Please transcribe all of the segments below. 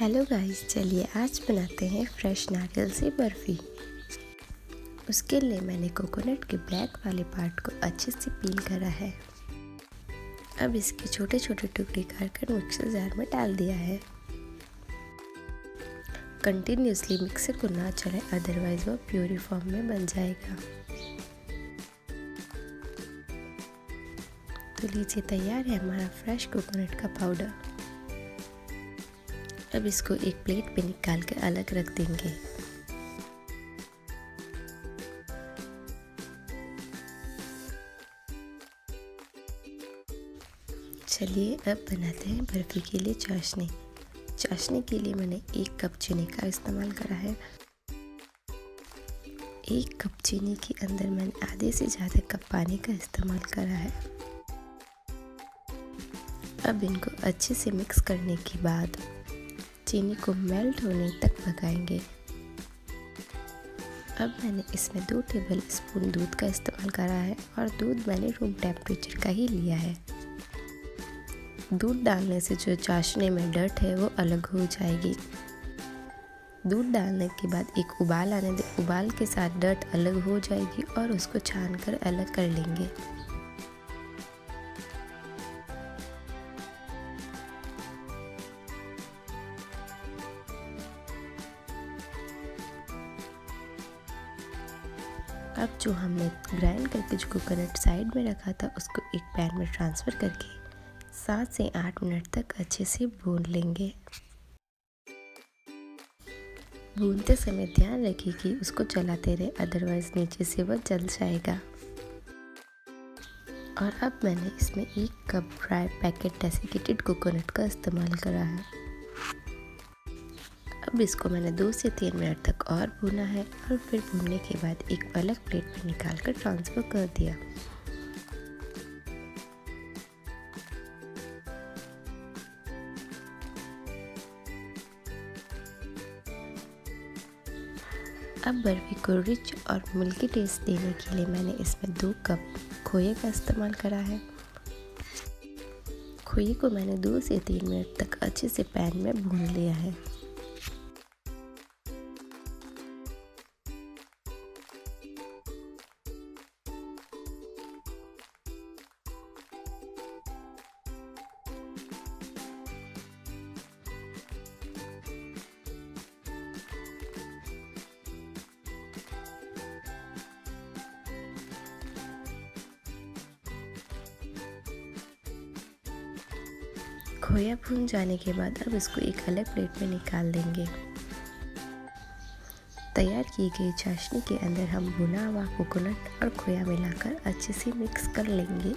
Hello guys चलिए आज बनाते हैं फ्रेश नारियल से बर्फ़ी। उसके लिए मैंने कोकोनट के ब्लैक वाले पार्ट को अच्छे से पील करा है। अब इसके छोटे छोटे टुकड़े कर कर मिक्सर जार में डाल दिया है। कंटिन्यूसली मिक्सर को ना चलाए अदरवाइज़ वह प्योरी फॉर्म में बन जाएगा। तो लीजिए, तैयार है हमारा फ्रेश कोकोनट का पाउडर अब इसको एक प्लेट पे निकाल कर अलग रख देंगे। चलिए अब बनाते हैं बर्फ़ी के लिए चाशनी। चाशनी के लिए मैंने एक कप चीनी का इस्तेमाल करा है। एक कप चीनी के अंदर मैंने आधे से ज़्यादा कप पानी का इस्तेमाल करा है। अब इनको अच्छे से मिक्स करने के बाद चीनी को मेल्ट होने तक पकाएँगे। अब मैंने इसमें दो टेबल स्पून दूध का इस्तेमाल करा है और दूध मैंने रूम टेम्परेचर का ही लिया है। दूध डालने से जो चाशनी में डर्ट है, वो अलग हो जाएगी। दूध डालने के बाद एक उबाल आने दे, उबाल के साथ डर्ट अलग हो जाएगी और उसको छान कर अलग कर लेंगे। अब जो हमने ग्राइंड करके जो कोकोनट साइड में रखा था, उसको एक पैन में ट्रांसफ़र करके सात से आठ मिनट तक अच्छे से भून लेंगे। भूनते समय ध्यान रखिए कि उसको चलाते रहे अदरवाइज़ नीचे से वह जल जाएगा। और अब मैंने इसमें एक cup dry packet desiccated coconut का इस्तेमाल करा है। अब इसको मैंने दो से तीन मिनट तक और भूना है और फिर भूनने के बाद एक अलग प्लेट में निकाल कर ट्रांसफ़र कर दिया। अब बर्फ़ी को रिच और मिल्की टेस्ट देने के लिए मैंने इसमें दो कप खोए का इस्तेमाल करा है। खोए को मैंने दो से तीन मिनट तक अच्छे से पैन में भून लिया है। खोया भून जाने के बाद अब इसको एक अलग प्लेट में निकाल देंगे। तैयार की गई चाशनी के अंदर हम भुना हुआ कोकोनट और खोया मिलाकर अच्छे से मिक्स कर लेंगे।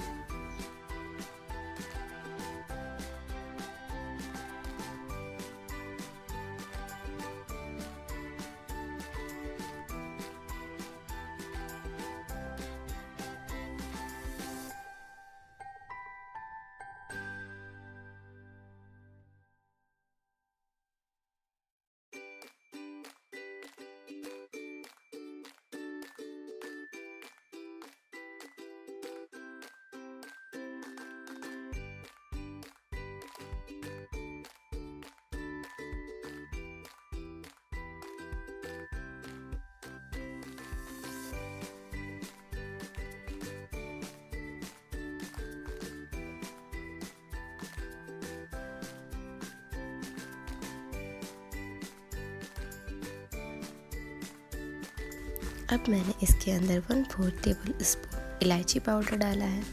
अब मैंने इसके अंदर वन फोर्थ टेबल स्पून इलायची पाउडर डाला है।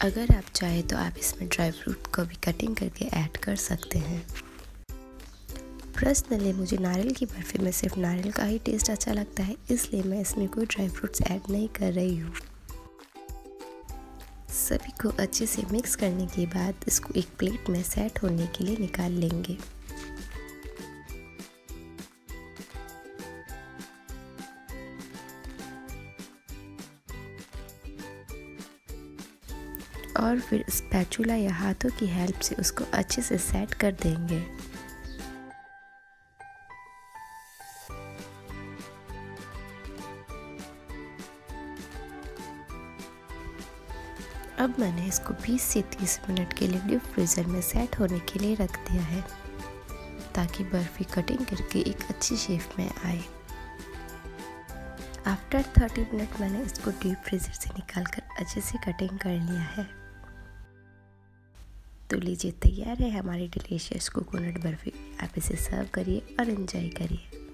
अगर आप चाहें तो आप इसमें ड्राई फ्रूट को भी कटिंग करके ऐड कर सकते हैं। पर्सनली मुझे नारियल की बर्फ़ी में सिर्फ़ नारियल का ही टेस्ट अच्छा लगता है, इसलिए मैं इसमें कोई ड्राई फ्रूट्स ऐड नहीं कर रही हूँ। सभी को अच्छे से मिक्स करने के बाद इसको एक प्लेट में सेट होने के लिए निकाल लेंगे। और फिर स्पैचुला या हाथों की हेल्प से उसको अच्छे से सेट कर देंगे। अब मैंने इसको 20 से 30 मिनट के लिए डीप फ्रीज़र में सेट होने के लिए रख दिया है, ताकि बर्फ़ी कटिंग करके एक अच्छी शेप में आए। आफ्टर 30 मिनट मैंने इसको डीप फ्रीज़र से निकाल कर अच्छे से कटिंग कर लिया है। तो लीजिए तैयार है हमारी डिलीशियस कोकोनट बर्फ़ी। आप इसे सर्व करिए और इन्जॉय करिए।